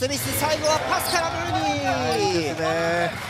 スミス最後はパスからムーニー。いい。ですね。